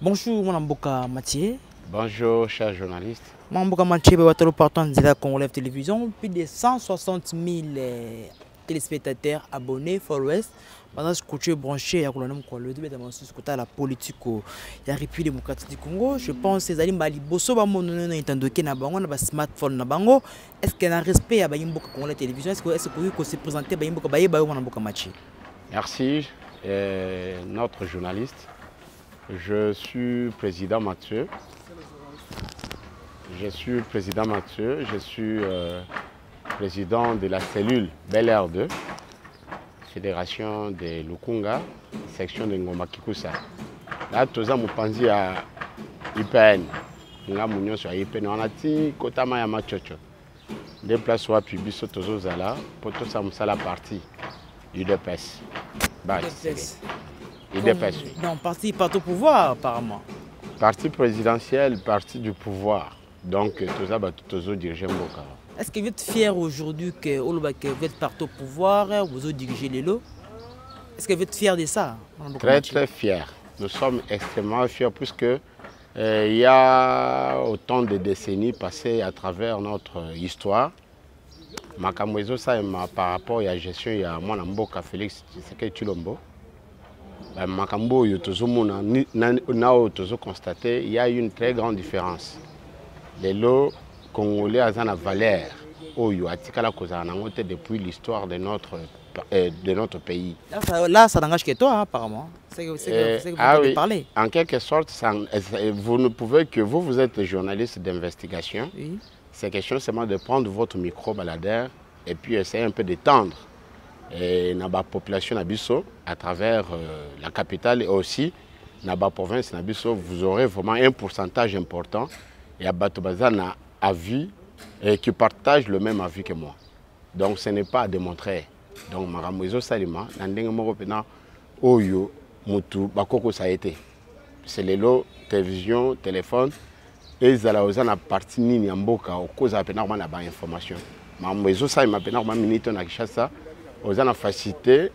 Bonjour, mon amboka Mathieu. Bonjour, chers journalistes. Mon amboka Mathieu, Babatalo partant de la Congo Live Télévision. Plus de 160 000 euh, téléspectateurs abonnés, followers. Pendant ce es branché, à es dans ce côté la politique, il y a République démocratique du Congo. Je pense que les Mali, Bosso, Bamo, non, non, non, que na bango, na ba smartphone na bango. Est-ce qu'il y a un respect à Live Télévision? Est-ce que vous se présenter amboka Mathieu Merci, notre journaliste. Je suis président Mathieu. Je suis président Mathieu. Je suis euh, président de la cellule Bel Air 2, Fédération de Lukunga, section de Ngoma Kikusa. Là, toza mopanzi ya IPN. ngambu nyonso ya IPN wana ti kotama ya machocho nde place wapi biso tozozala mpo tosala mosala parti UDPS. UDPS. UDPS, oui. Non, parti parti au pouvoir, apparemment. Parti présidentiel, parti du pouvoir. Donc, toza bato tozodirige mboka. Est-ce que vous êtes fier aujourd'hui que, vous êtes parti au pouvoir, vous dirigé les lots? Est-ce que vous êtes fier de ça? Très, très fiers. Nous sommes extrêmement fiers puisque euh, il y a autant de décennies passées à travers notre histoire. makambo ezosalema par rapport ya gestion ya mwana mboka félix tshisekedi tshilombo makambo oyo tozomona ni- na na oyo tozoconstate il y a une très grande différence lelo congolais aza na valeur oyo atikala kozala nango te depuis l'histoire de notre, euh, de notre pays Là, ça, n'engage que toi, hein, apparemment. C'est que, Euh, que vous ah oui, parler. en quelque sorte, ça- euh, vous ne pouvez que vous, vous êtes journaliste d'investigation. Oui. C'est question seulement de prendre votre micro baladeur et puis essayer un peu d'étendre na ba population na biso à travers euh, la capitale et aussi ba province vous aurez vraiment un pourcentage important et à bato baza na avis et qui partagent le même avis que moi. Donc ce n'est pas à démontrer. Donc makambo ezosalema na ndenge moko mpena oyo mutu bakokosa ye te c'est lelo télévision téléphone ezala oza na parti nini ya mboka okozala mpena koma na bainformation makambo ezosalema mpena koma minite na kinshasa oza na facilité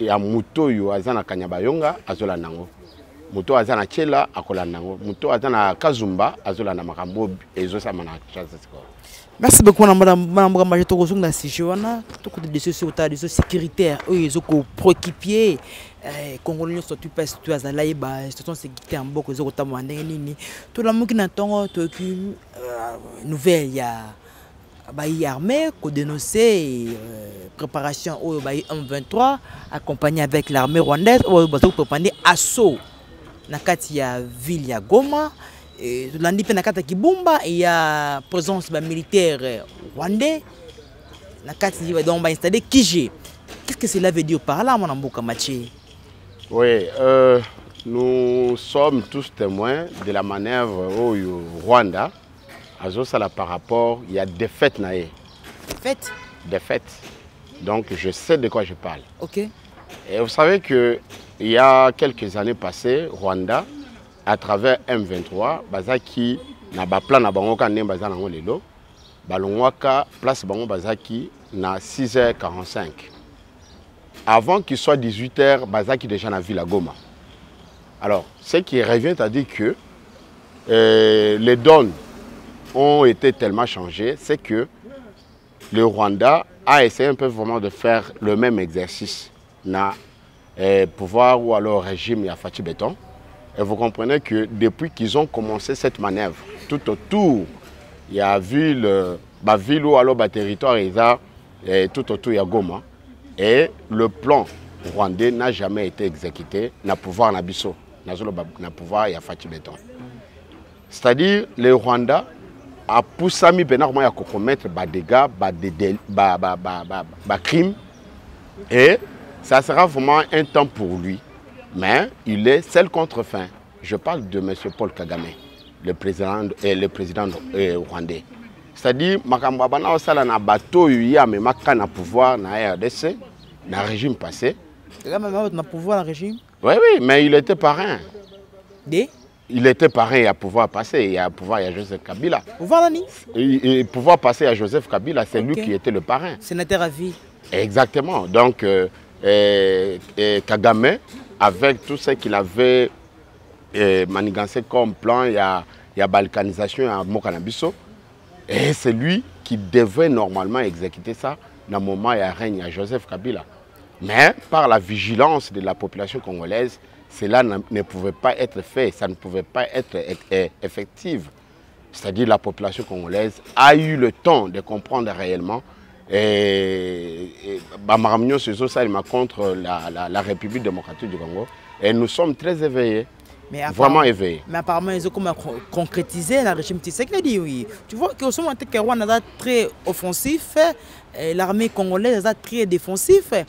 ya moto oyo aza na kanya bayonga azolanda yango moto aza na tiela akolanda moto na kazumba azolanda makambo ezosalema na sikoyo Merci beaucoup, Madame Madame Maje Togoso, na sujet wana. Tout côté de ce sur des sécuritaires, eux ils ont préoccupé. Eh, Congolais surtout parce que tu as là ba situation sécurité en boko zo kota mwandenge nini. Na nouvelle ya ba y armée euh, préparation au ba M23 accompagné avec l'armée rwandaise au ba zo préparer assaut na kati ya ville ya Goma Eh, tolandi mpe na kati ya kibumba ya présence bamilitaire rwandais na kati donc bainstalle kige qu'est-ce que cela veut dire par là mwana mboka matie Oui, euh, nous sommes tous témoins de la manœuvre au Rwanda. Azosala par rapport, il y a fêtes naé, fait des fêtes. Donc je sais de quoi je parle. ok Et vous savez que il y a quelques années passées, Rwanda, à travers M23, bazaki na ba plan na bango kan baza nango lelo, balongwaka place bango bazaki na 6h45. Avant qu'il soit 18h, bazaki déjà na ville à Goma. Alors, ce qui revient à dire que euh, les donnes ont été tellement changées, c'est que le Rwanda a essayé un peu vraiment de faire le même exercice eh, pouvoir ou alors régime ya Fatih Béton. Et vous comprenez que depuis qu'ils ont commencé cette manœuvre, tout autour, il y a ville, euh, bah, ville ou alors bah, territoire, a, eh, tout autour, il y a Goma. Et le plan rwandais n'a jamais été exécuté, n'a pouvoir na biso, n'a pouvoir il y a Fatih Béton. C'est-à-dire, le Rwanda a poussé à commettre des dégâts, des crimes. Et ça sera vraiment un temps pour lui. Mais il est seul contre fin. Je parle de M. Paul Kagame, le président, eh, le président eh, rwandais. C'est-à-dire, makambo abana osala na bateau yi amemaka na pouvoir na RDC, na régime passé. Kagame a na pouvoir le régime? Oui, oui, mais il était parrain. Il était parrain et à pouvoir passer, à pouvoir, il y a Joseph Kabila. nini Et, et pouvoir passer à Joseph Kabila, c'est lui qui était le parrain. sénateur à vie Exactement. Donc, euh, euh, euh, Kagame, avec tout ce qu'il avait euh, manigancé comme plan, il y a, balkanisation à Mokanabiso, et c'est lui qui devait normalement exécuter ça dans le moment où il y a règne à Joseph Kabila. Mais par la vigilance de la population congolaise, cela ne ne pouvait pas être fait, ça ne pouvait pas être e- e- effectif. C'est-à-dire la population congolaise a eu le temps de comprendre réellement Bamaramnyo Sezo Salima contre la, la- la République démocratique du Congo. Et nous sommes très éveillés, mais vraiment éveillés. mais apparemment ils ont comme concrétisé le régime Tshisekedi oui. Tu vois que au moment que Rwanda est très offensif l'armée congolaise est très défensif. Euh,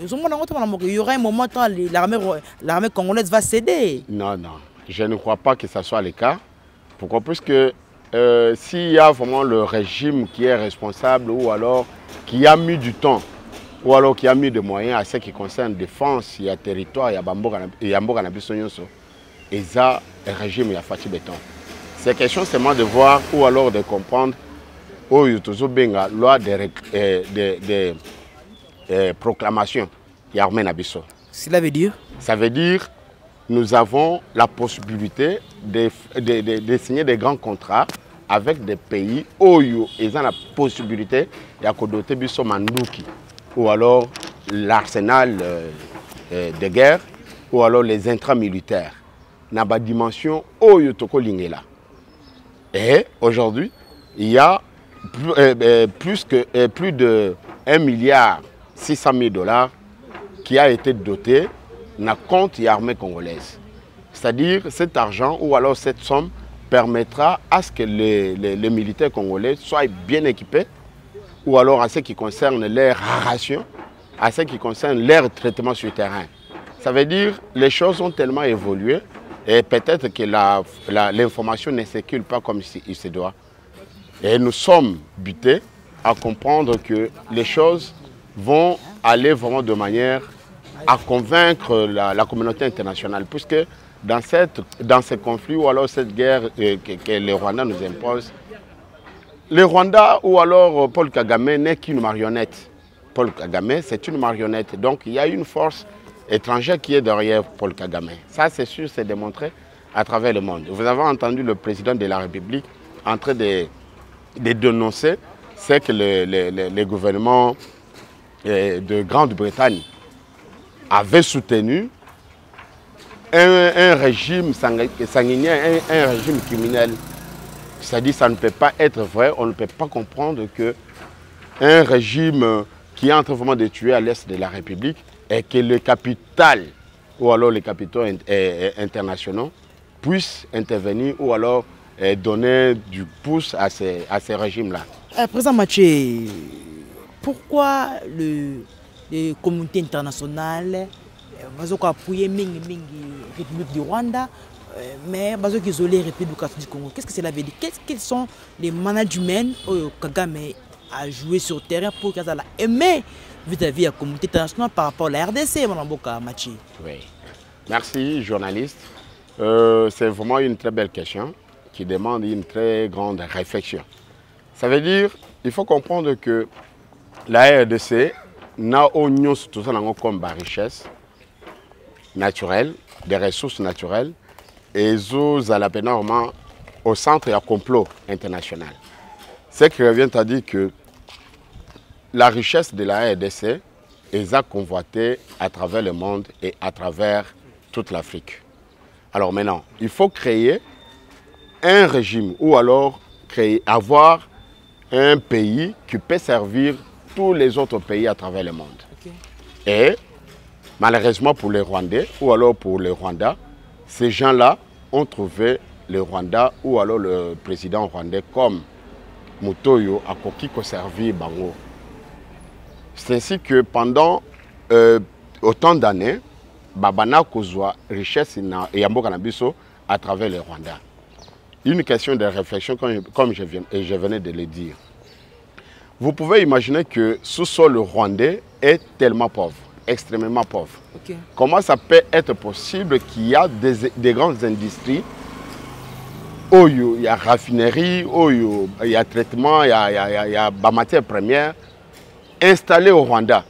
il y aura un moment où l'armée congolaise va céder. Non, non, je ne crois pas que ce soit le cas. Pourquoi? Puisque euh, s'il y a vraiment le régime qui est responsable ou alors qui a mis du temps ou alors qui a mis des moyens à ce qui concerne défense, il y a territoire, il y a Bamboka, il y a et ça, le régime, il y a Fatih Béton. C'est question seulement de voir ou alors de comprendre où il y a loi de, rec- euh, de, de, euh, proclamation, il y a cela veut dire? Ça veut dire nous avons la possibilité de, de, de- de signer des grands contrats avec des pays où ils ont la possibilité de doter biso manduki ou alors l'arsenal euh, euh, de guerre ou alors les intramilitaires na ba dimension oyo tokolingela. Et aujourd'hui, il y a plus, euh, que, plus de 1 milliard 600 000 dollars qui a été doté na compte de l'armée congolaise. C'est-à-dire cet argent ou alors cette somme permettra à ce que les, militaires congolais soient bien équipés ou alors à ce qui concerne leur ration, à ce qui concerne leur traitement sur le terrain. Ça veut dire que les choses ont tellement évolué et peut-être que l'information ne circule pas comme il se doit. Et nous sommes butés à comprendre que les choses vont aller vraiment de manière à convaincre la, la communauté internationale, puisque dans, cette, dans ce conflit ou alors cette guerre euh, que, que le Rwanda nous impose, le Rwanda ou alors euh, Paul Kagame n'est qu'une marionnette. Paul Kagame, c'est une marionnette. Donc il y a une force étrangère qui est derrière Paul Kagame. Ça, c'est sûr, c'est démontré à travers le monde. Vous avez entendu le président de la République en train de, dénoncer ce que le- le gouvernement euh, de Grande-Bretagne avait soutenu un, régime sang- sanguinaire, un, régime criminel. C'est-à-dire ça ne peut pas être vrai, on ne peut pas comprendre que un régime qui est en train vraiment de tuer à l'est de la République et que le capital ou alors les capitaux euh, euh, internationaux puissent intervenir ou alors euh, donner du pouce à ces, à ces régimes-là. Euh, Président Mathieu, pourquoi le, les communautés internationales ont appuyé Mingi Mingi République du Rwanda, euh, mais isolé la République du Congo Qu'est-ce que cela veut dire? Quels sont les managements que Kagame a joué sur terrain pour qu'ils aient vis-à-vis de la communauté internationale par rapport à la RDC, Mme Boka Mathieu Oui. Merci, journaliste. Euh, c'est vraiment une très belle question qui demande une très grande réflexion. Ça veut dire il faut comprendre que la RDC n'a oignon tout ça comme richesse naturelle, des ressources naturelles, et la normalement au centre et à complot international. Ce qui revient à dire que la richesse de la RDC est convoitée à travers le monde et à travers toute l'Afrique. Alors maintenant, il faut créer un régime ou alors créer, avoir un pays qui peut servir tous les autres pays à travers le monde. Et malheureusement pour les Rwandais ou alors pour les Rwandais, ces gens-là ont trouvé le Rwanda ou alors le président rwandais comme Mutoyo a koki servir Bango. C'est ainsi que pendant euh, autant d'années, Babana kozwa richesse na yamboka na biso à travers le Rwanda. Une question de réflexion comme, je, viens, et je venais de le dire. Vous pouvez imaginer que ce sol rwandais est tellement pauvre. Extrêmement pauvres. Comment ça peut être possible qu'il y a des, des grandes industries? Où il y a raffinerie, où il y a traitement, il y a, il y a, il y matière première installées au Rwanda,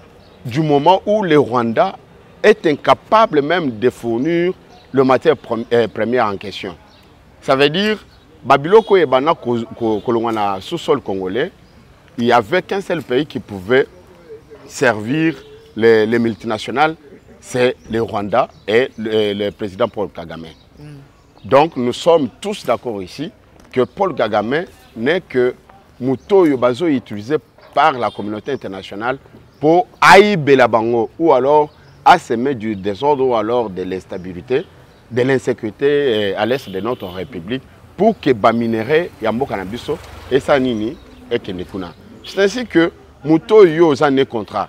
du moment où le Rwanda est incapable même de fournir le matière euh, première en question. Ça veut dire, Babiloko et Bana sous-sol congolais, il n'y avait qu'un seul pays qui pouvait servir les, les multinationales, c'est le Rwanda et le, le président Paul Kagame. Donc nous sommes tous d'accord ici que Paul Kagame n'est que Muto Yobazo utilisé par la communauté internationale pour haïber la bango ou alors assaimer du désordre ou alors de l'instabilité, de l'insécurité euh, à l'est de notre République pour que Baminere Yambo Kanabiso et Sanini et Kenekuna. C'est ainsi que Muto Yo a contrat.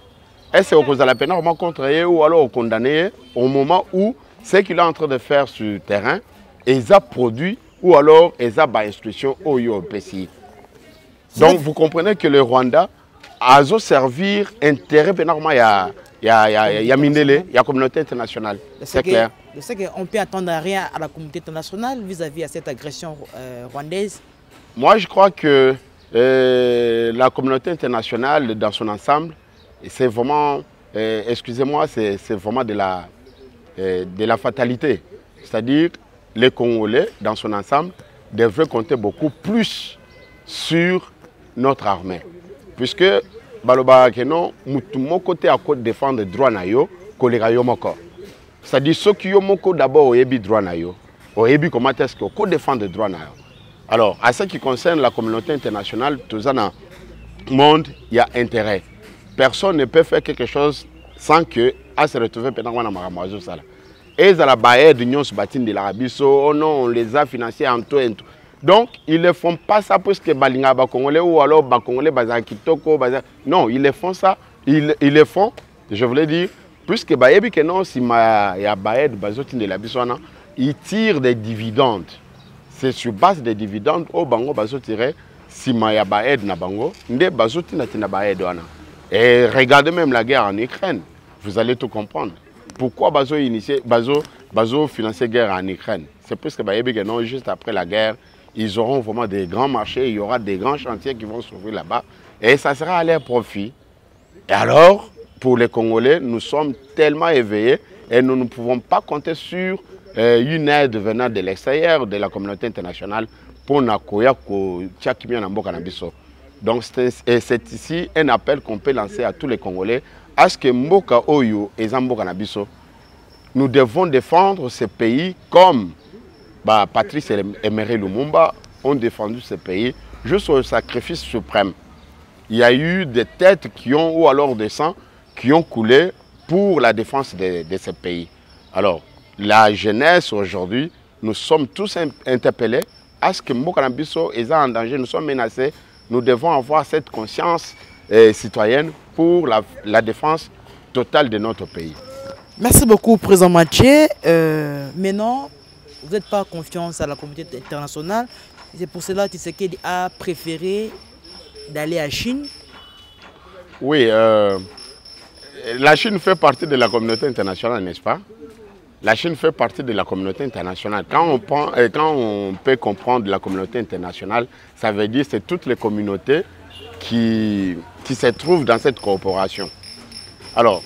Est-ce qu'on a la peine vraiment contrarié ou alors condamné au moment où ce qu'il est en train de faire sur le terrain, ils ont produit ou alors ils ont instruction au PCI. Donc vous comprenez que le Rwanda a zo servir intérêt pénalement il y a il y a il y a il y a Mindele, il y a communauté internationale. C'est clair. Je sais qu'on peut attendre rien à la communauté internationale vis-à-vis à cette agression euh, rwandaise? Moi, je crois que euh, la communauté internationale dans son ensemble, c'est vraiment, euh, excusez-moi, c'est vraiment de la, euh, de la fatalité. C'est-à-dire, les Congolais, dans son ensemble, devraient compter beaucoup plus sur notre armée. Puisque, baloba keno, mutu moko te ako défendre droit na yo, koleka yo moko. C'est-à-dire, ceux qui ont d'abord oyebi droit na yo, oyebi comment est-ce défendre droit. Alors, à ce qui concerne la communauté internationale, tout ça dans le monde, il y a intérêt. Personne ne peut faire quelque chose sans que à se retrouver pendant qu'on a maramazo ça. Et ils ont la barrière de l'Union de l'Arabie, oh non, on les a financés en tout et tout. Donc, ils ne font pas ça parce que Balinga ba Congolais ou alors ba Congolais baza Kitoko, baza... Non, ils le font ça, ils, ils le font, je voulais dire, puisque Bayebi que non, si ma ya barrière de Bazotin de l'Arabie, ils tirent des dividendes c'est sur base des dividendes au bango bazotire sima ya baaide na bango nde bazotina tina baaide wana et regardez même la guerre en Ukraine. Vous allez tout comprendre. Pourquoi bazo initier bazo bazo guerre en Ukraine? C'est parce que non juste après la guerre ils auront vraiment des grands marchés il y aura des grands chantiers qui vont s'ouvrir là-bas. Et ça sera à leur profit. Et alors, pour les Congolais, nous sommes tellement éveillés et nous ne pouvons pas compter sur euh, une aide venant de l'extérieur, de la communauté internationale, pour Nakoya Tchakimia Namboka Nabiso. Donc c'est ici un appel qu'on peut lancer à tous les Congolais, à ce que Mboka Oyo et Nabiso, nous devons défendre ce pays comme bah, Patrice Emery Lumumba ont défendu ce pays jusqu'au sacrifice suprême il y a eu des têtes qui ont, ou alors des sangs, qui ont coulé pour la défense de, ce pays. Alors, la jeunesse aujourd'hui, nous sommes tous in- interpellés à ce que Mbokanambiso est en danger, nous sommes menacés. Nous devons avoir cette conscience euh, citoyenne pour la, la défense totale de notre pays. Merci beaucoup, Président Mathieu. Euh, maintenant, vous n'êtes pas confiance à la communauté internationale. C'est pour cela que Tshisekedi a préféré d'aller à Chine. Oui, euh, la Chine fait partie de la communauté internationale, n'est-ce pas? La Chine fait partie de la communauté internationale. Quand on, euh, peut comprendre la communauté internationale, ça veut dire que c'est toutes les communautés qui, se trouvent dans cette coopération. Alors,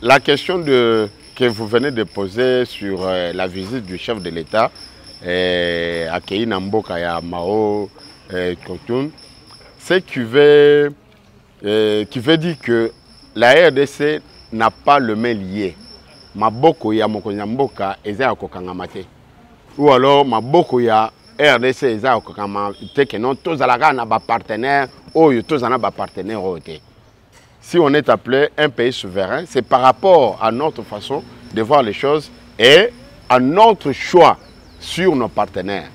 la question que vous venez de poser sur euh, la visite du chef de l'État euh, à Keina Mboka Mao euh, Kotoun, ce qui veut, qui veut dire que la RDC n'a pas le main lié. Maboko ya mokonzi ya mboka eza ya kokangama te. Ou alors maboko ya RDC eza ya kokangama te ke non tozalaka na bapartenaire oyo tozala na bapartenaire oyo. Si on est appelé un pays souverain, c'est par rapport à notre façon de voir les choses et à notre choix sur nos partenaires.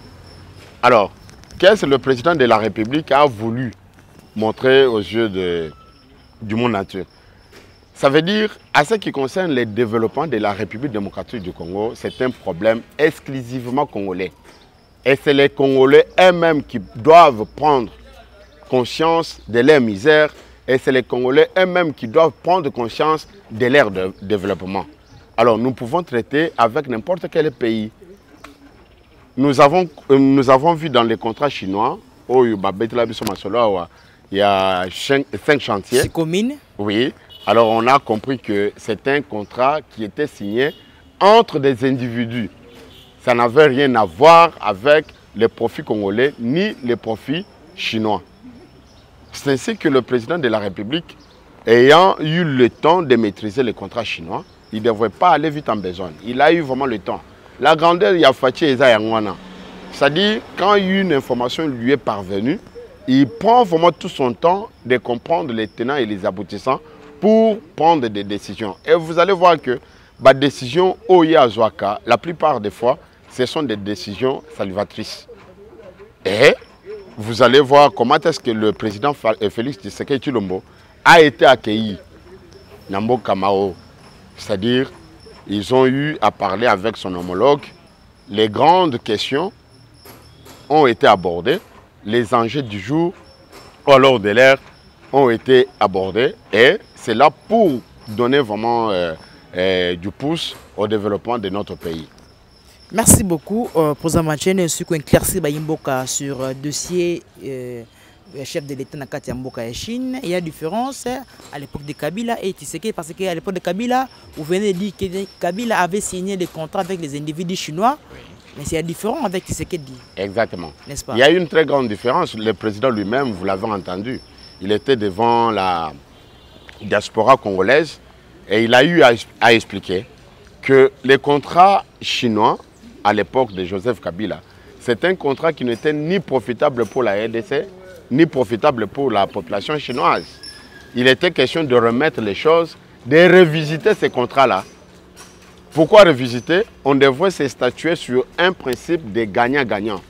Alors, qu'est-ce que le président de la République a voulu montrer aux yeux du monde entier? Ça veut dire, à ce qui concerne le développement de la République démocratique du Congo, c'est un problème exclusivement congolais. Et c'est les Congolais eux-mêmes qui doivent prendre conscience de leur misère Et c'est les Congolais eux-mêmes qui doivent prendre conscience de leur de- développement. Alors nous pouvons traiter avec n'importe quel pays. Nous avons, nous avons vu dans les contrats chinois, où il y a cinq, chantiers. C'est commune. Oui. Alors on a compris que c'est un contrat qui était signé entre des individus. Ça n'avait rien à voir avec les profits congolais ni les profits chinois. C'est ainsi que le président de la République, ayant eu le temps de maîtriser les contrats chinois, il ne devrait pas aller vite en besogne. Il a eu vraiment le temps. La grandeur, il y a Fatih Eza Yangwana. C'est-à-dire, quand une information lui est parvenue, il prend vraiment tout son temps de comprendre les tenants et les aboutissants pour prendre des décisions. Et vous allez voir que les décisions Oya Zwaka, la plupart des fois, ce sont des décisions salvatrices. Et vous allez voir comment est-ce que le président euh, Félix Tshisekedi Chilombo a été accueilli Nambo Kamao. C'est-à-dire, ils ont eu à parler avec son homologue. Les grandes questions ont été abordées. Les enjeux du jour, alors de l'air, ont été abordés. C'est là pour donner vraiment euh, euh, du pouce au développement de notre pays. Merci beaucoup euh, ça machine ainsi qu'éclaircir Bayimboka sur dossier euh, euh, chef de l'État Nakati Mboka et Chine. Il y a différence à l'époque de Kabila et Tshisekedi parce qu'à l'époque de Kabila, vous venez de dire que Kabila avait signé des contrats avec les individus chinois. Mais c'est différent avec Tshisekedi, Exactement. n'est-ce pas? Il y a une très grande différence. Le président lui-même, vous l'avez entendu, il était devant la diaspora congolaise et il a eu à, à expliquer que les contrats chinois, à l'époque de Joseph Kabila, c'est un contrat qui n'était ni profitable pour la RDC, ni profitable pour la population chinoise. Il était question de remettre les choses, de revisiter ces contrats-là pourquoi revisiter? On devrait se statuer sur un principe de gagnant-gagnant.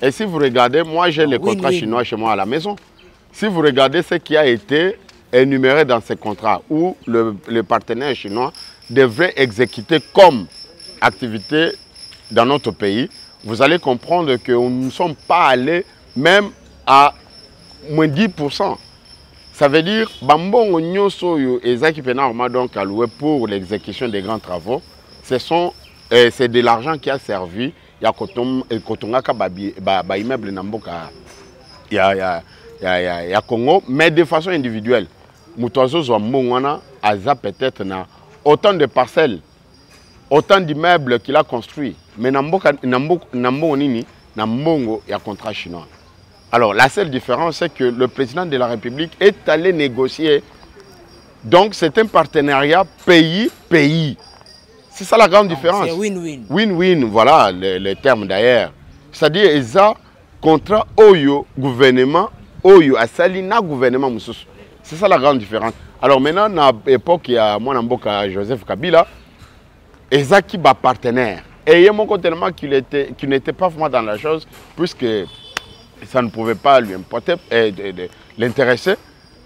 Et si vous regardez, moi j'ai les Ah, oui, contrats oui. chinois chez moi à la maison. Si vous regardez ce qui a été énuméré dans ces contrats, où le, partenaire chinois devrait exécuter comme activité dans notre pays, vous allez comprendre que nous ne sommes pas allés même à moins 10%. Ça veut dire bambongo nyonso oyo ezaki pena vraiment donc alloué pour l'exécution des grands travaux. Euh, c'est de l'argent qui a servi ya eh, kotongaka immeuble na mboka ya Congo mais de façon individuelle. Moto azozwa mbongo wana aza peut-être na autant de parcelles autant d'immeubles qu'il a construit mais na mboka na mboka na mbongo nini? Na mbongo ya contrat chinois. Alors, la seule différence, c'est que le président de la République est allé négocier. Donc, c'est un partenariat pays-pays. C'est ça la grande différence. C'est win-win. Win-win, voilà le, le terme d'ailleurs. C'est-à-dire, ils ont contrat Oyo gouvernement, Oyo Asali na gouvernement. C'est ça la grande différence. Alors maintenant, à l'époque, il y a mon amboka Joseph Kabila, Eza qui bat partenaire. Et il y a mon tellement qu'il qu'il n'était pas vraiment dans la chose, puisque ça ne pouvait pas lui importer, l'intéresser.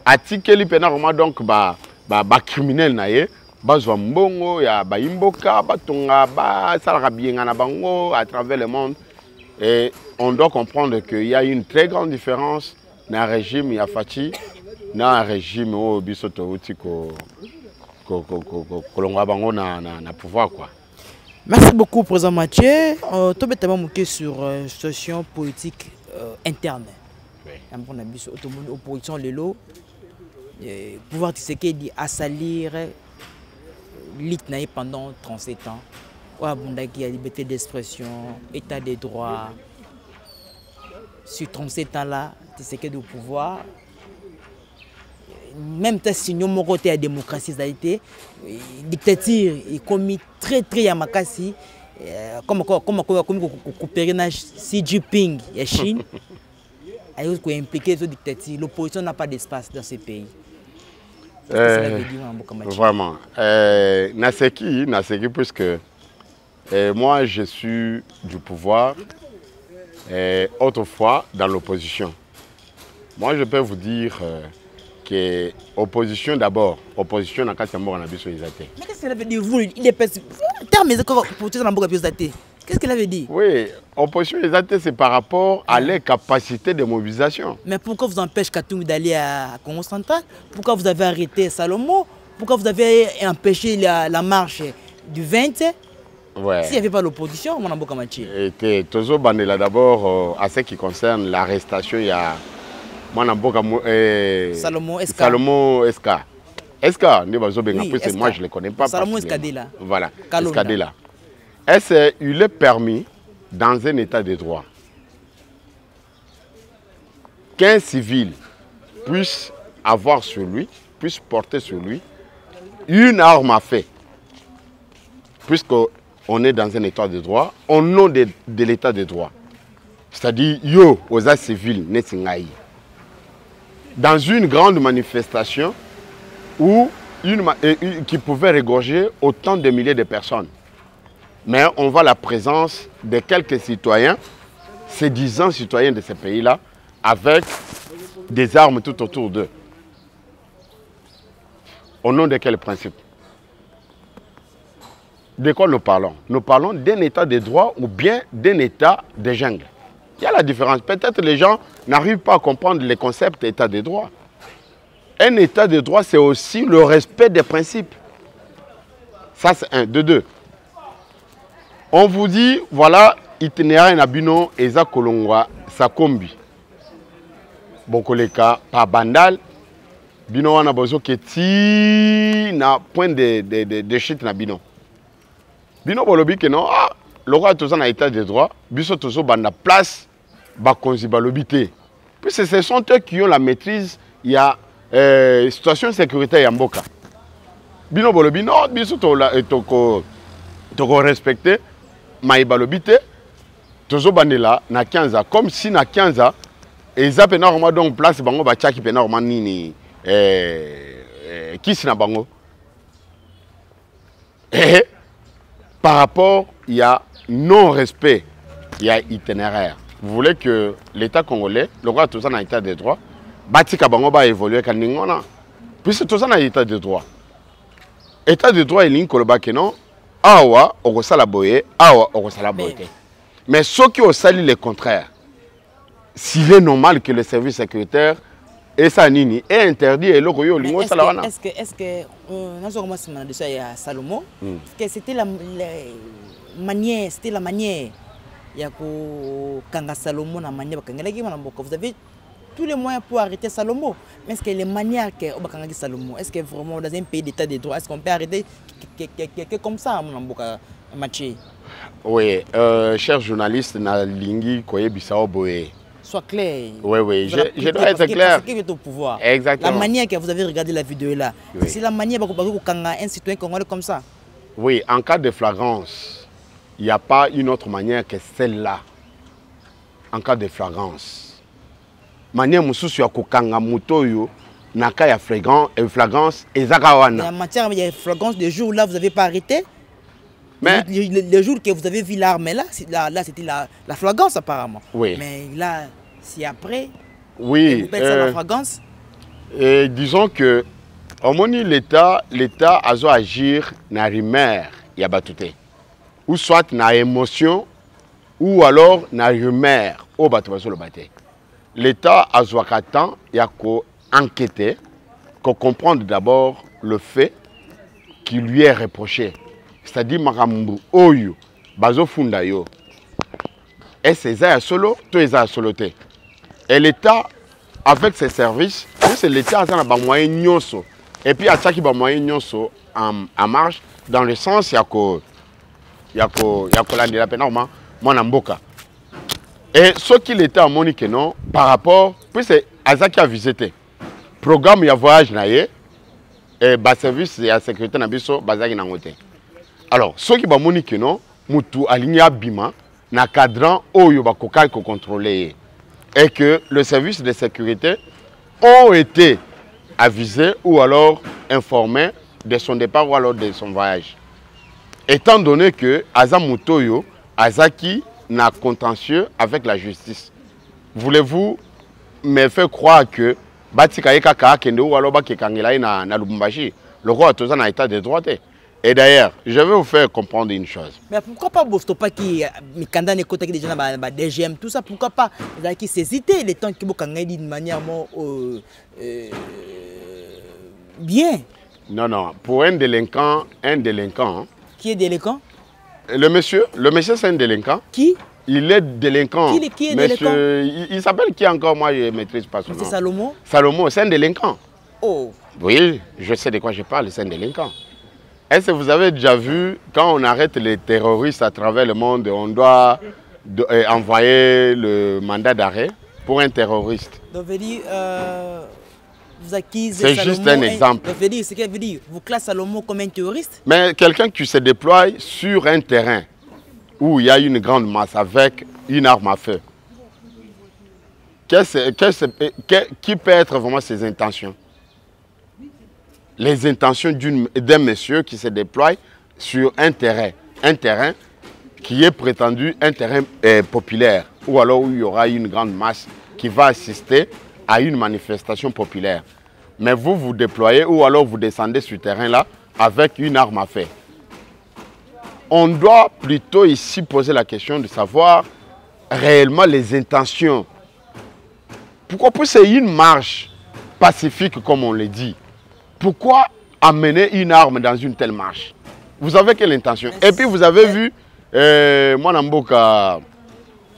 atikeli mpena vraiment donc ba, ba, ba criminel na ye bazwa mbongo ya bayimboka batonga basalaka biyenga na bango à travers le monde et on doit comprendre qu'il y a une très grande différence na régime ya faci na régime oyo biso touti kolongola bango na, na, na pouvoir quoi. Merci beaucoup président mathieu. Euh, tobetama moke sur euh, situation politique euh, interne. Ya mboka na biso oyo tomoni opposition lelo pouvoir tisekedi asalir euh, lite na ye pendant 37 ans. Oyo abundaki ya liberté d'expression état des droits. Sur 37 ans là tisekedi au pouvoir même ta signaux moko te ya démocratie ezali te eh, dictature ekomi très très ya makasi akomi kokopere na Xi Jinping ya Chine ayoki koimplike ezo dictature l'opposition n'a pas d'espace dans ce pays Euh, na mboka Mathieu Vraiment. Euh, Naseki, Naseki, puisque euh, moi je suis du pouvoir, euh, autrefois dans l'opposition. Moi je peux vous dire euh, que opposition d'abord, opposition na kati ya mboka na biso eza te. Mais qu'est-ce que cela veut dire vous il est terme ezaka opposition na mboka mpe eza te Qu'est-ce qu'il avait dit? Oui, opposition exacte, c'est par rapport à leur capacité de mobilisation. Mais pourquoi vous empêchez Katoum d'aller à Congo central? Pourquoi vous avez arrêté Salomon Pourquoi vous avez empêché la, la marche du 20 Ouais. S'il n'y avait pas l'opposition, mon ambo Kamachi. Et Tozo Bandela d'abord, euh, à ce qui concerne l'arrestation, il y a Mwana Mo- euh, Salomon Eska. Salomon Eska. Eska, ne bazo benga, Oui, c'est Eska. moi je ne le connais pas. Salomon. Eskadela. Voilà. Est-ce qu'il est permis, dans un état de droit, qu'un civil puisse avoir sur lui, puisse porter sur lui une arme à feu puisqu'on est dans un état de droit, au nom de, de l'état de droit? C'est-à-dire, yo, aux civils, netingaï. Dans une grande manifestation où une, qui pouvait regorger autant de milliers de personnes. Mais on voit la présence de quelques citoyens, ces disant citoyens de ces pays-là, avec des armes tout autour d'eux. Au nom de quel principe? De quoi nous parlons? Nous parlons d'un état de droit ou bien d'un état de jungle. Il y a la différence. Peut-être les gens n'arrivent pas à comprendre le concept d'état de droit. Un état de droit, c'est aussi le respect des principes. Ça, c'est un. De deux. On vous dit, voilà, itinéraire Nabino, Eza Kolongwa, Sakombi. Bokoleka, par Bandal, Bino wana bozo keti na point de, de, de, de chute na bino. bino bolobi ke non? Ah, lokola toza na état de droit biso tozobanda place bakonzi balobi te. Puisque ce sont eux qui ont la maîtrise ya euh, situation sécuritaire ya mboka. Bino bolobi non biso eh, toko tokorespecte mai balobi te tozobandela na 15 comme si na 15 eza mpe normalement donc place bango batiaki mpe normalement nini eh, eh, kisi na bango. Eh, par rapport, il y a non-respect, il y a itinéraire. Vous voulez que l'État congolais, le roi tout ça dans l'état de droit, Batika Bango va évoluer quand Ningona. Puisque tout ça dans l'état de droit. État de droit, il y a un non, awa, okosala boye, awa, okosala boye. Mais ceux qui ont sali le contraire, s'il est normal que le service sécuritaire et ça nini est interdit et le royo Mais lingo Est-ce sala que, wana. est-ce que, est-ce que, euh, non seulement c'est de ça, a Salomon, Mm. que c'était la, la manière, c'était la manière, il y a Kanga Salomon, la manière, vous avez tous les moyens pour arrêter Salomon. Mais est-ce que les manières que Obakangaki Salomon, est-ce que vraiment dans un pays d'état de droit, est-ce qu'on peut arrêter quelqu'un comme ça, mon Amboka Maché Oui, euh, cher journaliste, Koyebisao Boye. Soit clair. Oui, oui, je, je dois être que- clair. Parce est au pouvoir. Exactement. La manière que vous avez regardé la vidéo là, Oui. c'est la manière dont vous avez un citoyen congolais comme ça. Oui, en cas de flagrance, il n'y a pas une autre manière que celle-là. En cas de flagrance. Manière mosusu ya kokanga moto oyo na cas ya flagrance, eh, flagrance ezaka En matière de flagrance, des jours là, vous n'avez pas arrêté. Mais le, le- le jour que vous avez vu l'arme là, là, là c'était la, la flagrance apparemment. Oui. Mais là, c'est après. oui, vous faites ça euh, la flagrance? et disons que au moni l'État, l'État azo agir na rumeur ya bato te. Ou soit na émotion ou alors na rumeur oyo bato bazoloba te. L'État azwaka temps ya ko-enquêter, ko-comprendre d'abord le fait qui lui est reproché. C'est-à-dire makambo oyo bazofunda yo. Est-ce eza ya solo to eza solo te. Et l'État, avec ses services, c'est l'État a des moyens nyonso. Et puis atiaki ba moyens nyonso en, en marche dans le sens ya ko ya ko ya kolandela mpe normalement mwana mboka. Et ce qu'il était amoni que non par rapport puisque azaki avise te programme ya voyage na ye e baservice ya sécurité na biso bazalaki nango te alors soki bamoni ke non mutu alingi abima na cadran oyo bakokaki kocontrôle ye. Et que le service de sécurité ont été avisés ou alors informés de son départ ou alors de son voyage étant donné que aza mutu oyo azaki na contentieux avec la justice voulez-vous me faire croire que batika kaka akende ou alors na, na lubumbashi lokola toza na état de droit te Et d'ailleurs, je vais vous faire comprendre une chose. Mais pourquoi pas bostopaki mikanda nekotaki déjà na ba, ba DGM tout ça pourquoi pas? Ezalaki saisité le temps que bokanga d'une manière mo euh, euh, bien. Non, non, pour un délinquant, un délinquant, hein, qui est délinquant? Le monsieur, le monsieur c'est un délinquant. qui? Il est délinquant. Qui est- qui est Monsieur, il, il s'appelle qui encore? Moi, je ne maîtrise pas son c'est nom. Salomon Salomon, c'est un délinquant. oh Oui, je sais de quoi je parle, c'est un délinquant. Est-ce que vous avez déjà vu, quand on arrête les terroristes à travers le monde, on doit de- euh, envoyer le mandat d'arrêt pour un terroriste? Donc veut dire euh, C'est juste un exemple. veut dire ce qu'elle veut dire vous classez Salomon comme un terroriste? Mais quelqu'un qui se déploie sur un terrain où il y a une grande masse avec une arme à feu, qu'est-ce- qu'est-ce- que- qui peut être vraiment ses intentions? Les intentions d'un monsieur qui se déploie sur un terrain, un terrain qui est prétendu un terrain euh, populaire, ou alors où il y aura une grande masse qui va assister à une manifestation populaire. Mais vous vous déployez ou alors vous descendez sur ce terrain-là avec une arme à feu. On doit plutôt ici poser la question de savoir réellement les intentions. Pourquoi c'est une marche pacifique comme on le dit? Pourquoi amener une arme dans une telle marche? Vous avez quelle intention? Et puis vous avez vu, euh, moi Namboka,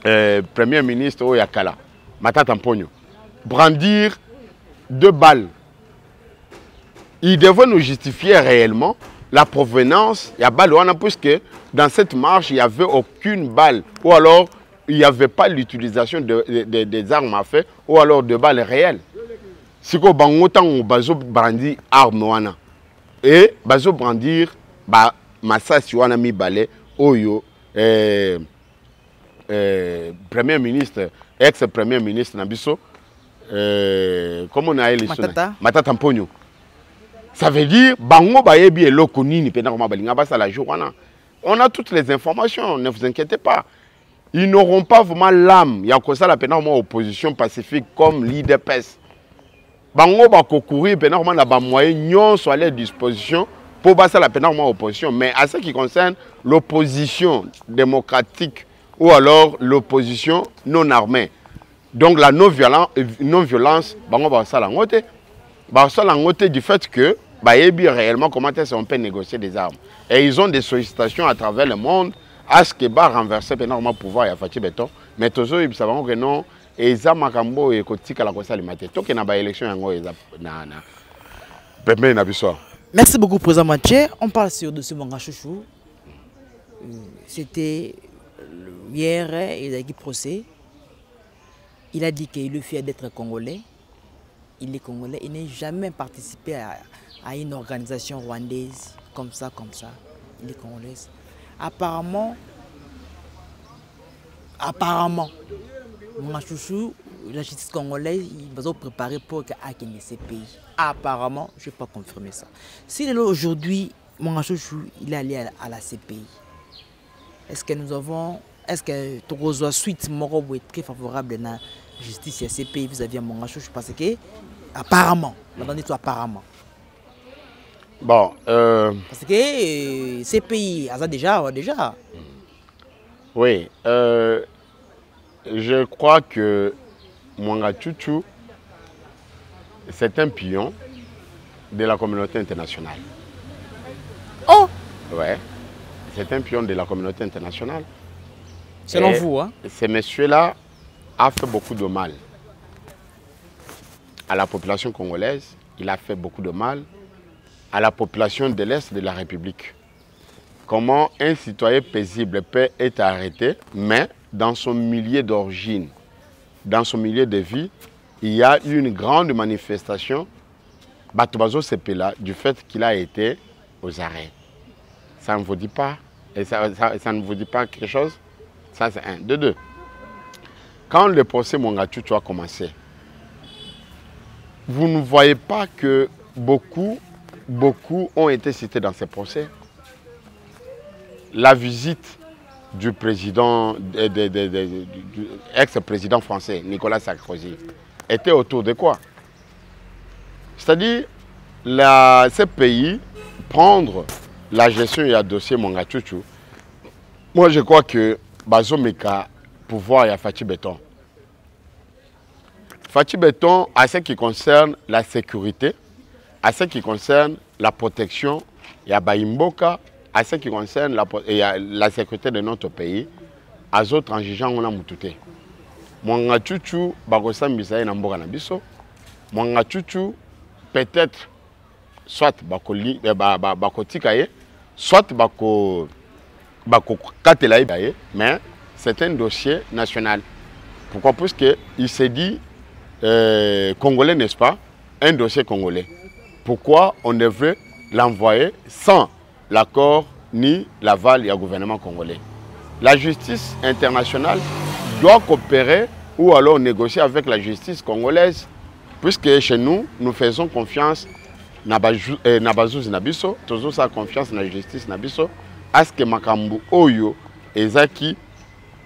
euh, Premier ministre Oyakala, Matata Mpogno, brandir deux balles. Il devait nous justifier réellement la provenance. Ya balle wana puisque dans cette marche il n'y avait aucune balle. Ou alors il n'y avait pas l'utilisation de, de- de- des armes à feu ou alors de balles réelles. Bango ntango bazobrandir arme wana. E bazobrandir ba masasi wana mibale oyo eh, eh, premier ministre ex premier ministre na biso eh, ye liso na- Matata. matata mponyo ça veut dire bango bayebi eloko nini mpena koma balinga basala jour wana. On a toutes les informations ne vous inquiétez pas. Ils n'auront pas vraiment l'âme ya kosala mpena koma opposition pacifique comme l'idps bango bakokourir mpena koma na bamoyen nyonso à leur disposition mpo basala mpena koma opposition. Mais à ce qui concerne l'opposition démocratique ou alors l'opposition non armée. Donc la non-violence non -violence, bango basala yango te basala yango te du fait que bayebi réellement comment est-ce qu'on peut négocier des armes et ils ont des sollicitations à travers le monde à ce que ba renverser koma pouvoir faci beton mais tozoyebisa bango ke non eza makambo oyo ekotikala kosalema te toke na baélection yango eza na, na pembeni na biso awa. Merci beaucoup, Président Mathieu. On parle sur de ce manga chouchou. Euh, C'était hier, il a dit procès. Il a dit qu'il est fier d'être congolais. Il est congolais. Il n'a jamais participé à, à une organisation rwandaise comme ça, comme ça. Il est. Apparemment, apparemment, la justice congolaise, ils vont préparer pour qu'il ces pays. Apparemment, je ne vais pas confirmer ça. Si aujourd'hui, mon chouchou, il est allé à, la CPI, est-ce que nous avons. Est-ce que Togozo suite Morobo est très favorable à la justice à CPI vis-à-vis de mon chouchou? Parce que, apparemment, on dit tout apparemment. Bon euh, Parce que euh, CPI, ça déjà, déjà. oui euh, je crois que mwanga chuchu c'est un pion de la communauté internationale Oh ouais c'est un pion de la communauté internationale Selon Et vous, hein Ce monsieur-là a fait beaucoup de mal à la population congolaise. Il a fait beaucoup de mal à la population de l'Est de la République. Comment un citoyen paisible peut être arrêté, mais dans son milieu d'origine, dans son milieu de vie, il y a eu une grande manifestation Batobazo Sepela du fait qu'il a été aux arrêts. Ça ne vous dit pas? Ça, ne vous dit pas quelque chose? Ça, c'est un. De deux. Quand le procès Mongachuchu a commencé, vous ne voyez pas que beaucoup, beaucoup ont été cités dans ces procès. La visite du président, de- de- de- de- du ex-président français, Nicolas Sarkozy, était autour de quoi? C'est-à-dire, ces pays prendre la gestion ya dossier monga chuchu moi je crois que bazomeka pouvoir ya faci béton faci béton à ce qui concerne la sécurité à ce qui concerne la protection ya baimboka à ce qui concerne la, po- ya la sécurité de notre pays azotransigeant ngo na mutu te mwanga chuchu bakosambisa ye na mboka na biso. Mwanga chuchu peut-être soit bakoli- eh, ba- ba- bakotika ye soit bako bakokatela ye ye mais c'est un dossier national. Pourquoi? Puisque il s'est dit euh, congolais n'est-ce pas? Un dossier congolais pourquoi on devrait l'envoyer sans l'accord ni l'aval du gouvernement congolais. La justice internationale doit coopérer ou alors négocier avec la justice congolaise puisque chez nous nous faisons confiance na baju- eh, na bazuzi na biso tozosala confiance na justice na biso aske makambo oyo ezaki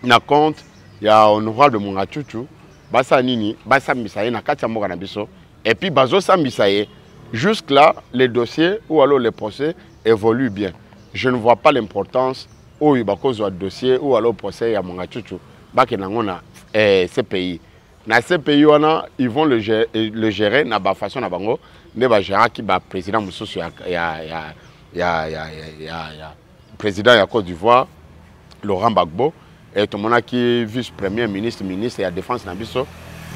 na compte ya honorable monga chuchu basala nini basambisa ye na kati ya mboka na biso et puis bazosambisa ye jusque là le dossier ou alors le procès évolue bien. Je ne vois pas l'importance oyo bakozwa dossier ou alors procès ya monga chuchu bakenda yango na eh, cpi na cpi wana ils vont le gérer, le gérer bagéraki baprésident mosusu ya, ya, ya, ya, ya, ya, ya, ya président ya côte d'ivoire laurent gbagbo. E tomonaki vice premier ministre ministre ya défense na biso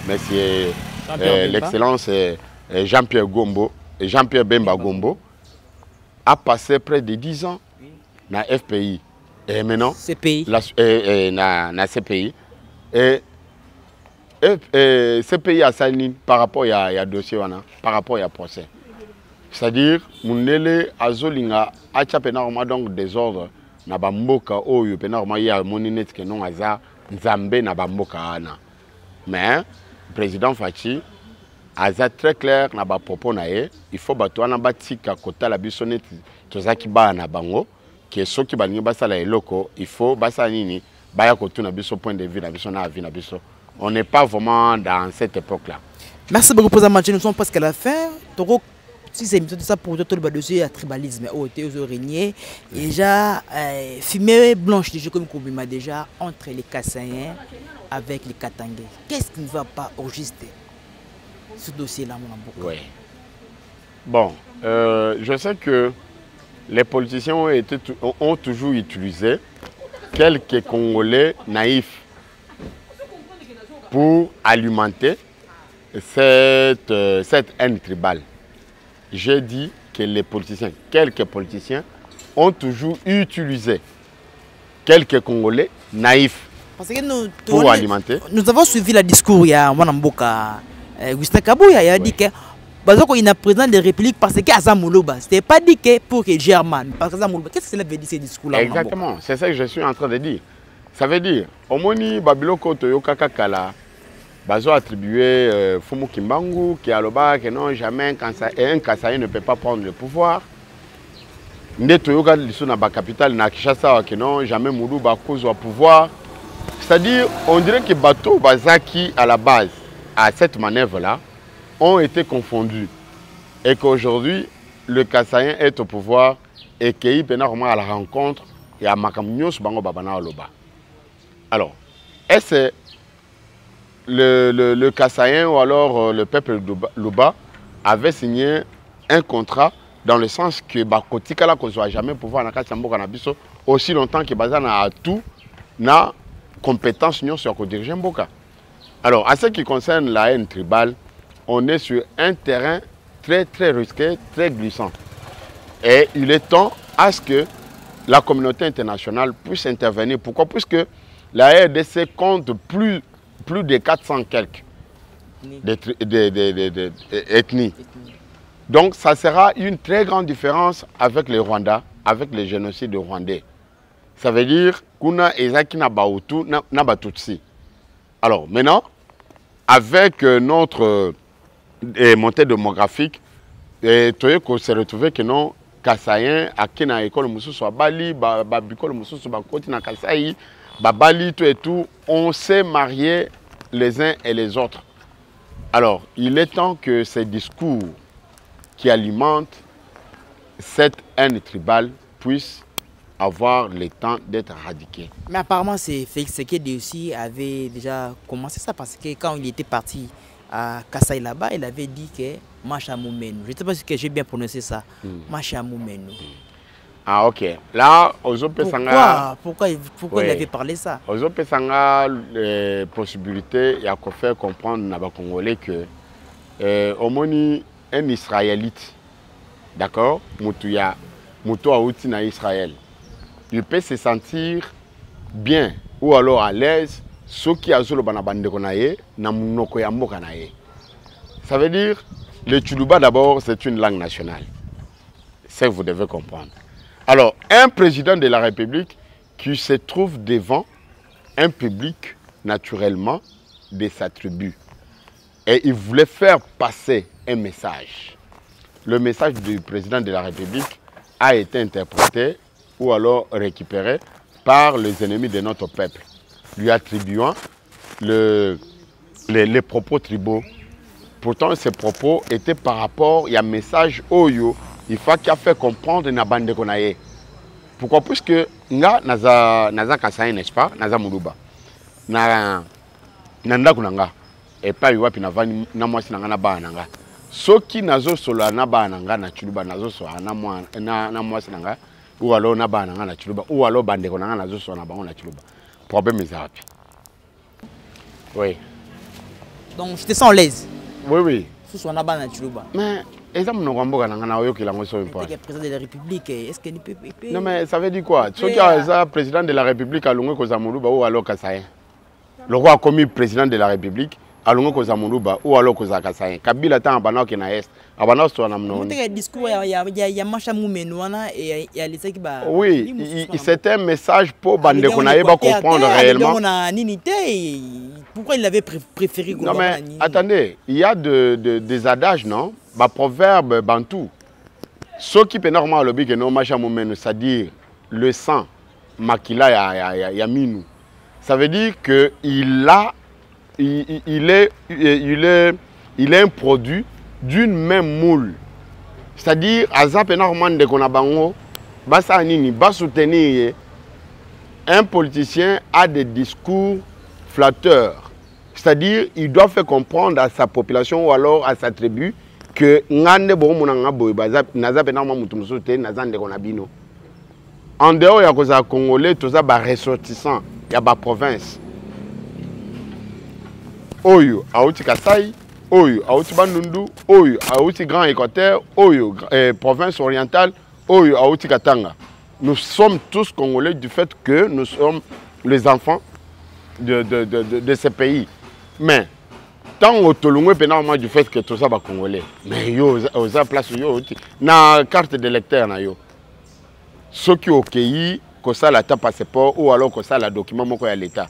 monsieur Jean-Pierre eh, Bemba. l'excellence eh, eh, jean-pierre gombo. eh, jean-pierre bemba gombo a passé près de 10 ans na fpi et maintenant pays la, eh, eh, na, na CPI et, et, et CPI asali nini par rapport ya, ya dossier wana par rapport ya procès. C'est-à-dire mundele azolinga mpena koma donc désordre na bamboka oyo mpena koma ye amoni neti ke non aza nzambe na bamboka wana. Mais président faci aza très clair na bapropos na ye il faut bato wana batika kotala biso neti tozalaki bana na bango ke soki balingi basala eloko il faut basala nini? Baya kotuna biso point de vue na biso na avis na biso on n'est pas vraiment dans cette époque là Merci beaucoup pour ça, Mathieu. Nous sommes presque à la fin. Donc, si c'est tout ça pour tout le dossier à tribalisme, oh, t'es aux régniers. Déjà, euh, fumée blanche, déjà, comme Koubima, déjà, entre les Kassaïens avec les Katangais. Qu'est-ce qui ne va pas au juste? Ce dossier-là, mon amour Oui. Bon, euh, je sais que les politiciens ont, été, toujours utilisé quelques Congolais naïfs pour alimenter cette, euh, cette haine tribale. J'ai dit que les politiciens, quelques politiciens, ont toujours utilisé quelques Congolais naïfs Parce que nous, pour alimenter. nous avons suivi le discours il y a euh, Gustave Kabouya, il a dit que Bazoko est président de la République parce que Asa Moulouba. C'était pas dit que pour que German, parce que Moulouba. Qu'est-ce que cela veut dire ces discours-là Exactement, c'est ça que je suis en train de dire. Ça veut dire, omoni babiloko toyokaka kala bazo attribué euh, Fumu Kimbangu qui aloba que non jamais un Kasaï ne peut pas prendre le pouvoir. Nde toyoka liso na ba capitale na Kinshasa que non jamais Moulou ba au pouvoir. C'est-à-dire on dirait que bateau bazaki à la base à cette manœuvre là ont été confondus et qu'aujourd'hui le Kassaïen est au pouvoir et qu'il peut à la rencontre et à Makamnyos Bango Babana Oloba. Alors, est-ce le, le, le Kassaïen ou alors euh, le peuple Luba- avait signé un contrat dans le sens que Bakotikala ne soit jamais pouvoir na biso aussi longtemps que baza na atout na compétence ya kodiriger mboka. Alors, à ce qui concerne la haine tribale, on est sur un terrain très très risqué, très glissant. Et il est temps à ce que la communauté internationale puisse intervenir. Pourquoi? Puisque la RDC compte plus, plus de 400 quelques de, de- de- ethnies. Donc ça sera une très grande différence avec les Rwandais, avec les génocides rwandais. Ça veut dire kuna ezaki na Bahutu na, na Batutsi. Alors maintenant, avec euh, notre euh, montée démographique, eh, toye ko se retrouver que non Kassaïen ake na école mosusu abali ba, ba bikolo mosusu bakoti na Kasai babali tout et tout on s'est mariés les uns et les autres. Alors il est temps que ces discours qui alimentent cette haine tribale puisse avoir le temps d'être éradiqué. Mais apparemment, c'est Félix Sekedi aussi avait déjà commencé ça parce que quand il était parti à Kassai là-bas, il avait dit que Macha Moumenu. Je ne sais pas si j'ai bien prononcé ça. Macha Moumenu. Ah ok. Là, ozopesanga Pourquoi, pourquoi, il- pourquoi il avait parlé ça? Ozopesanga eh, possibilité ya kofaire comprendre na bacongolais que eh, omoni un israélite d'accord? Motu ya moto auti na israël il peut se sentir bien ou alors à l'aise soki azoloba na ya ça veut dire le tshuluba d'abord c'est une langue nationale ça vous devez comprendre alors un président de la république qui se trouve devant un public naturellement de sa tribu. Et il voulait faire passer un message. Le message du président de la République a été interprété ou alors récupéré par les ennemis de notre peuple, lui attribuant le- les, propos tribaux. Pourtant, ces propos étaient par rapport à un message Oyo, il faut qu'il a fait comprendre na bande qu'on a pourquoi? Puisque nga naza naza kasai n'est-ce pas? Naza muluba na na ndako na nga epai wapi na mwasi na na bana na nga soki nazosolola na bana na nga na tshuluba nazosolola na, mwana- na, na mwasi na nga ou alors na bana na nga na tshuluba ou alors bandeko na nga nazosolola na bango na tshuluba problème eza wapi? Oui. Donc, je te sens à l'aise. oui oui. Na Tchoulouba. mais eza monoko ya mboka na nga yango so président de la République, est-ce qu'il peut. il peut- non mais ça veut dire quoi? Soki aza président de la république alongwe kozwa moluba ou alors kasaye loko akomi président de la république moluba kozwa kasaye kabila ntango abanda oke na est. Abanda kosola na Vous mnoni. Avez discours, il y a- il y a- il y a Macha Moumenu wana, et il y a les qui va. oui i- i- c'était un message mpo bandeko na ye ba bacomprendre réellement. On a nini te, Pourquoi il avait pré- préféré non mais Gouvernement Nini? attendez il y a de, de, des adages non? Baproverbe bantou. Soki alobi momeno c'est-à-dire le sang makila ya, ya, ya, ya minu ça veut dire que il a il, est il est il est un produit d'une même moule. C'est-à-dire aza mpe normalement ndeko na bango basoutenir ye un politicien a des discours flatteurs. C'est-à-dire il doit faire comprendre à sa population ou alors à sa tribu que nga nde bokomona nga boye baza- naza mpe normalement moto mosusu te naza ndeko na bino en dehors ya kozala congolais toza baressortissant ya baprovince oyo awuti kasai oyo awuti bandundu oyo awuti grand équateur oyo eh, province orientale oyo awuti katanga. Nous sommes tous congolais du fait que nous sommes les enfants de, de, de, de, de ces pays. Mais ntango tolongwe mpe normalement du fait que toza bacongolais mais yo oza place yo oti na carte de lecteur na yo. Soki okei kosala ata passeport ou alors kosala document moko ya l'état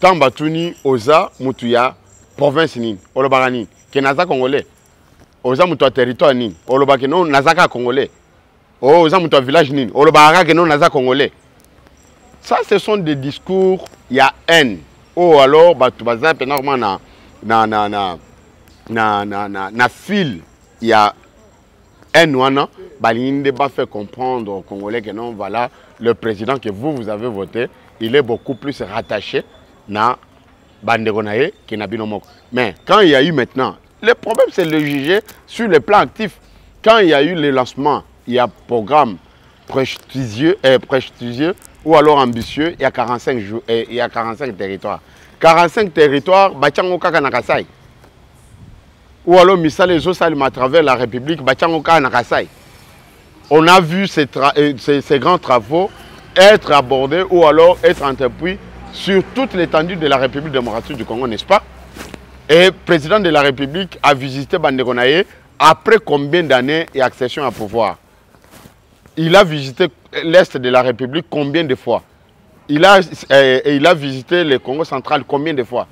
ntango batuni oza ya province nini? Naza congolais. Oza territoire nini? Congolais. O oza congolais. Ça ce sont des discours ya haine. Oyo alors bato baza mpe normalement na, na, na, na, na, na, na, na ya haine wana. Balingi nde bafaire comprendre aux congolais que non voilà le président que vous vous avez voté il est beaucoup plus rattaché na bandeko na ye ke na bino moko. Mais quand il y a eu maintenant le problème c'est le juger sur le plan actif. Quand il y a eu le lancement il y a programme prestigieux, euh, prestigieux ou alors ambitieux il y a 45 jours euh, il y a 45 territoires. 45 territoires batiango kaka na ou alors misala ezosalema à travers la république batiango kaka na on a vu euh, ces grands travaux être abordés ou alors être entrepris sur toute l'étendue de la République démocratique du Congo, n'est-ce pas? Et le président de la République a visité Bandeko Naye après combien d'années et accession à pouvoir? Il a visité l'Est de la République combien de fois? Il a, euh, visité le Congo central combien de fois?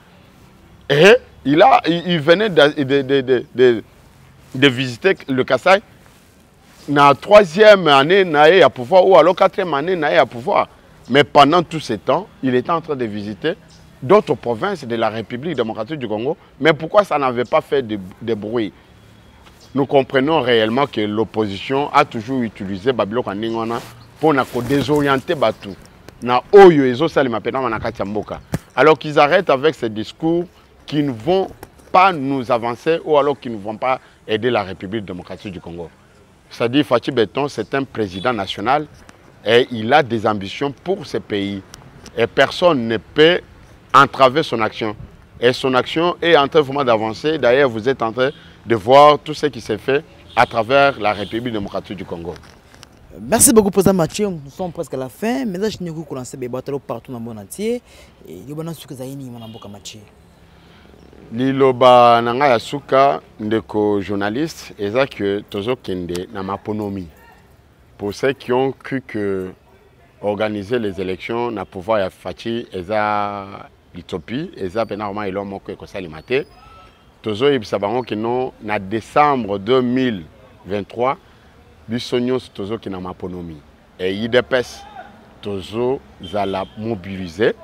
Et il, a, il, venait de, visiter le Kassai na troisième année na ye à pouvoir ou alors quatrième année na ye à pouvoir mais pendant tout ce temps il était en train de visiter d'autres provinces de la République démocratique du Congo. Mais pourquoi ça n'avait pas fait de, bruit? Nous comprenons réellement que l'opposition a toujours utilisé Babylon Kandingwana mpona kodésoriente bato na oyo ezosalema mpena na kati ya mboka. Alors qu'ils arrêtent avec ces discours qui ne vont pas nous avancer ou alors qui ne vont pas aider la République démocratique du Congo. C'est-à-dire Fatih Beton, c'est un président national et il a des ambitions pour ce pays. Et personne ne peut entraver son action. Et son action est en train vraiment d'avancer. D'ailleurs, vous êtes en train de voir tout ce qui s'est fait à travers la République démocratique du Congo. Merci beaucoup, Président Mathieu. Nous sommes presque à la fin. Vais lancer des bateaux partout dans le monde entier. Et il y a des choses qui sont Mathieu. liloba na ngai ya suka ndeko journaliste pour ceux qui ont cru que organiser les élections na pouvoir ya faci eza litopie eza mpena vraimen elo moko ekosalema te. Tozoyebisa bango kino na décembre 2023 biso nyonso tozokende na maponomi. E idps tozozala mobiliser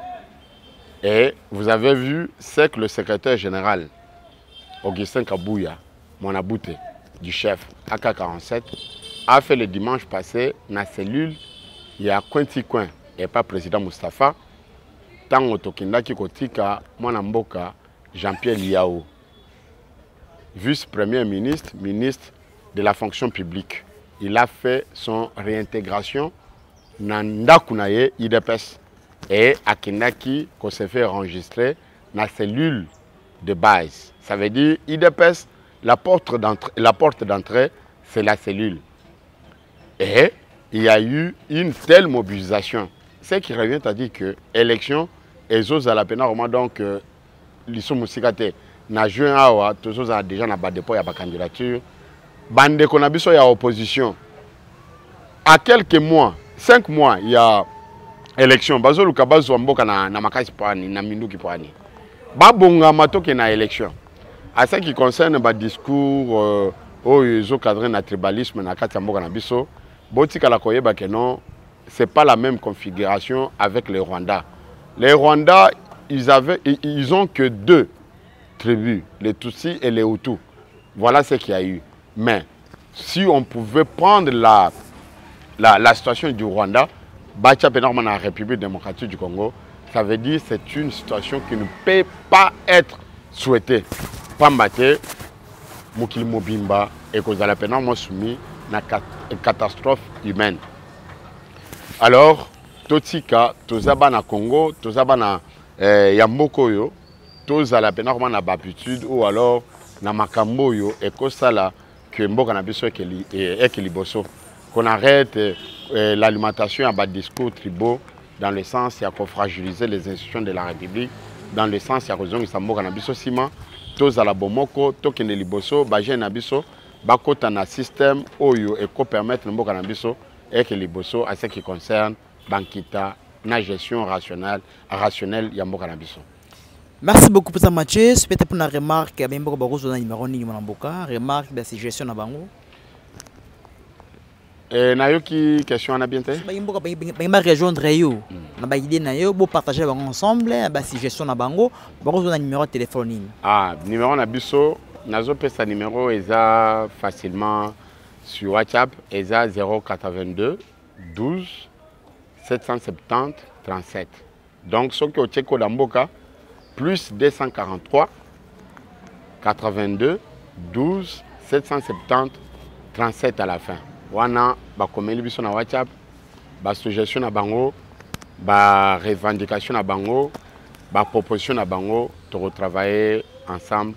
Et vous avez vu, c'est que le secrétaire général, Augustin Kabouya, mon abouté du chef AK-47, a fait le dimanche passé la cellule, il y a Quinty Coin et pas président Mustafa, tant Tokindaki Kotika, amboka, Jean-Pierre Liao, vice-premier ministre, ministre de la fonction publique. Il a fait son réintégration dans Ndakunaye IDPS et akendaki qu'on se fait enregistrer la cellule de base. Ça veut dire IDPS, la porte d'entrée, c'est la cellule. Et il y a eu une telle mobilisation. Ce qui revient à dire que l'élection, et à la peine, donc, l'issue musikate, na juin awa, tous a déjà na dépôt ya ba candidature. Bande qu'on a biso ya opposition. À quelques mois, cinq mois, il y a élection bazoluka bazwa mboka na, na makasi pani na minduki pani babongama toke na élection à ce qui concerne badiscours euh, oyo ezokadre na tribalisme na kati ya mboka na biso botikala koyeba ke non c'est pas la même configuration avec les rwandais les rwandais ils, avaient, ils ont que deux tribus les tutsis et les hutus. Voilà ce qu'il y a eu. Mais si on pouvait prendre la, la, situation du rwanda Bacha dans la République démocratique du Congo, ça veut dire que c'est une situation qui ne peut pas être souhaitée. Pambate, Mokili Mobimba, et que la peine soumis na catastrophe humaine. Alors totika toza bana congo toza bana eh, ya mboka oyo tozala mpena koma na baaptitude ou alors na makambo oyo ekosala ke mboka na biso eh, eke liboso. Qu'on arrête eh, l'alimentation à bas discours tribaux dans le sens à fragiliser les institutions de la République, dans le sens à raison que ça m'a cannabis au ciment, tous à la bomoko, tous qui ne liboso, bajé nabiso, bakota na système oyo ekopermettre mboka na biso eke liboso à ce qui concerne bankita na gestion rationnelle, rationnelle ya mboka na biso. Merci beaucoup pour ça Mathieu. Peut-être pour une remarque, bien beaucoup beaucoup na mboka, suggestion na bango. Eh, nayoki question wana bien te bayimboka bayimba rejoindre yo. Na baidée na yo bopartage bango ensemble basuggestion na bango. Bakozwa na numéro ya téléphone nini? Ah, numéro na biso nazopesa numéro eza facilement sur whatsapp eza 082 12 770 37 donc soki otie koda mboka plus 243 82 12 770 37 à la fin. Wana bakomeli biso na whatsapp basuggestion na bango barevendication na bango baproposition na bango tokotravaille ensemble